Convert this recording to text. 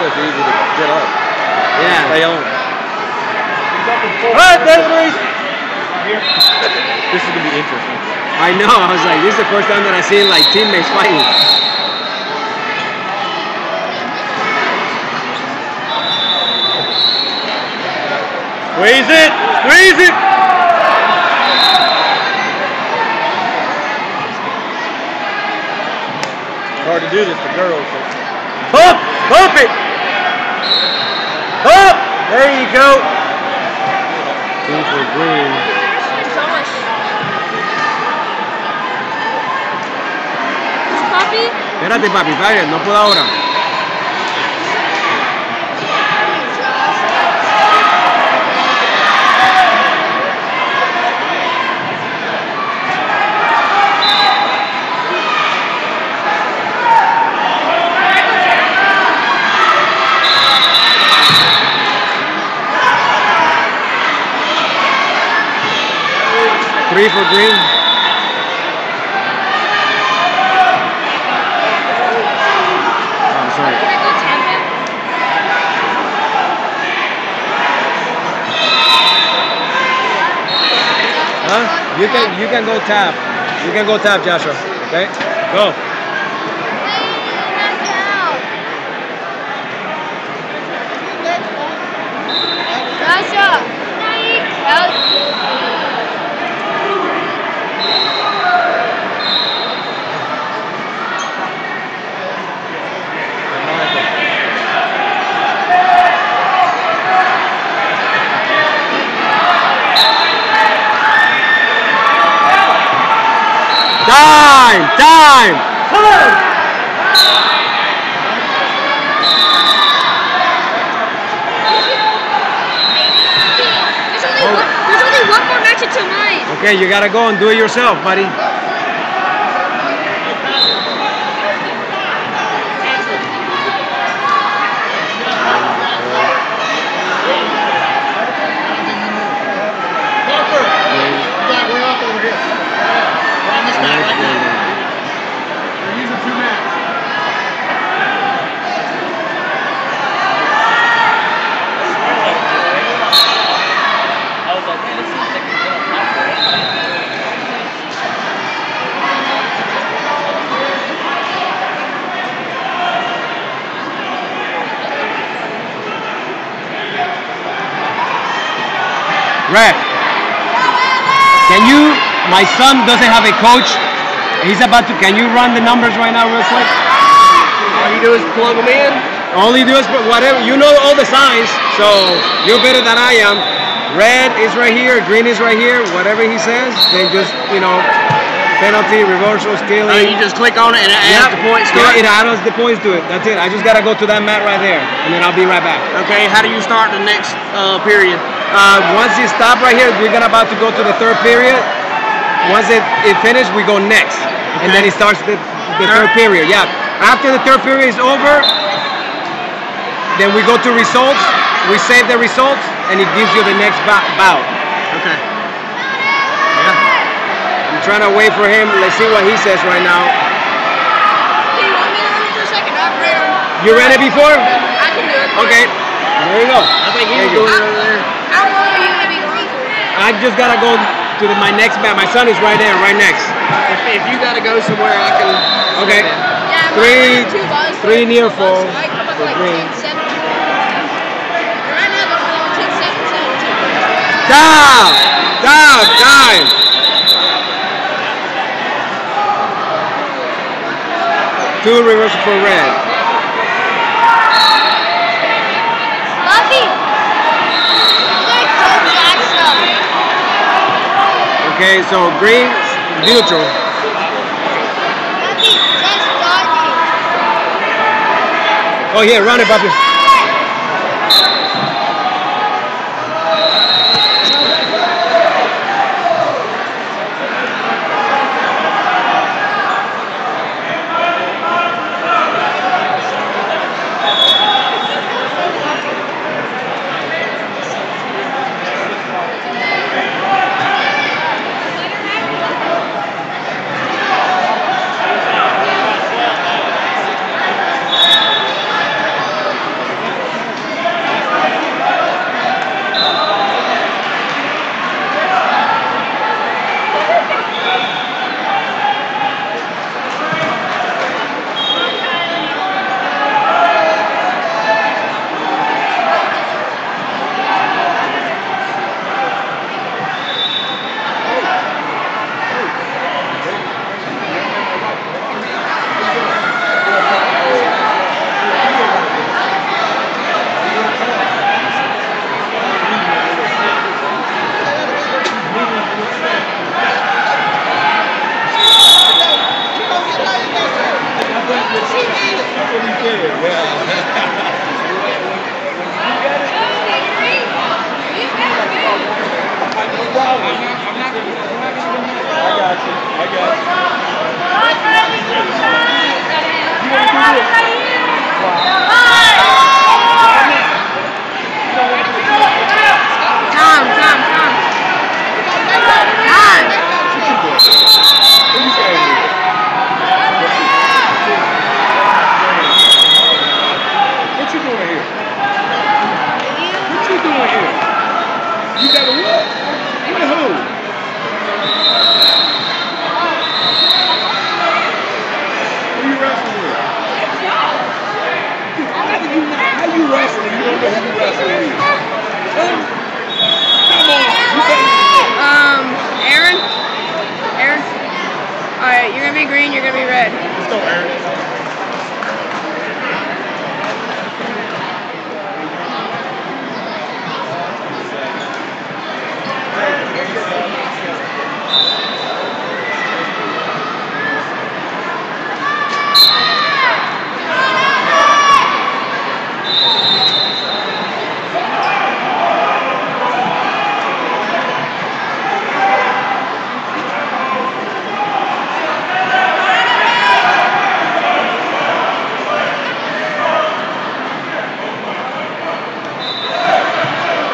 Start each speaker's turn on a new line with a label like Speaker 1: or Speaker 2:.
Speaker 1: so it's easy to get up.
Speaker 2: Yeah.
Speaker 1: Stay on. Alright, there's Reece. this is gonna be interesting.
Speaker 2: I know. I was like, this is the first time that I've seen like teammates fighting.
Speaker 1: Squeeze it! Squeeze it! It's hard to do this to girls. So. Pump! Pump it! Pump! There you go.
Speaker 2: Two for green.
Speaker 3: Papi,
Speaker 2: Espérate, papi, papi, no puedo ahora. Three for green. Oh, I'm sorry.
Speaker 3: can I go tap it?
Speaker 2: Huh? You can you can go tap. You can go tap, Joshua. Okay? Go. Time! Time!
Speaker 1: Come on!
Speaker 3: There's only, one, there's only one more match until nine.
Speaker 2: Okay, you gotta go and do it yourself, buddy.
Speaker 4: Parker, back way off over here. We're on this mat right now. We're using two mats.
Speaker 1: I was like, man, this seems like it's gonna pop.
Speaker 2: Ref. Can you, my son doesn't have a coach. He's about to, can you run the numbers right now real quick?
Speaker 1: All you do is plug them in.
Speaker 2: All you do is put whatever, you know all the signs, so you're better than I am. Red is right here, green is right here, whatever he says, then just, you know, penalty, reversal,
Speaker 1: stalling. You just click on it and it adds
Speaker 2: Yep.
Speaker 1: the points to
Speaker 2: Yeah,
Speaker 1: it.
Speaker 2: it adds the points to it. That's it. I just gotta go to that mat right there, and then I'll be right back.
Speaker 1: Okay, how do you start the next uh, period?
Speaker 2: Uh, once you stop right here, we're gonna about to go to the third period. Once it, it finished, we go next, and then it starts the, the third period. Yeah. After the third period is over, then we go to results. We save the results, and it gives you the next bout.
Speaker 1: Okay.
Speaker 2: I'm trying to wait for him. Let's see what he says right now.
Speaker 3: Do you want me to run it for a second? I'm.
Speaker 2: You ran it before?
Speaker 3: I can do it.
Speaker 2: Okay. There you go.
Speaker 1: I think he was doing it over there.
Speaker 3: How long are you going to be going for?
Speaker 2: I just gotta go to the, my next bat. My son is right there, right next.
Speaker 1: If, if you got to go somewhere, I can.
Speaker 2: Okay.
Speaker 3: Yeah,
Speaker 2: Three- three near falls,
Speaker 3: so I come up like
Speaker 2: green.
Speaker 3: 10, 7. Right now, they're only 10, 7, 7, 2.
Speaker 2: Down! Down! Time! Two reversal for red.
Speaker 3: Buffy! Jackson.
Speaker 2: Okay, so green, neutral.
Speaker 3: Buffy, just doggy.
Speaker 2: Oh, yeah, run it,
Speaker 3: I
Speaker 4: got you. I got you.